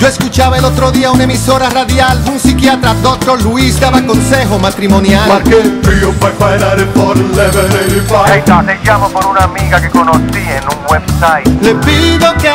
Yo escuchaba el otro día una emisora radial, un psiquiatra, doctor Luis, daba consejo matrimonial. Marqué 305 Hey, no, te llamo por una amiga que conocí en un website. Le pido que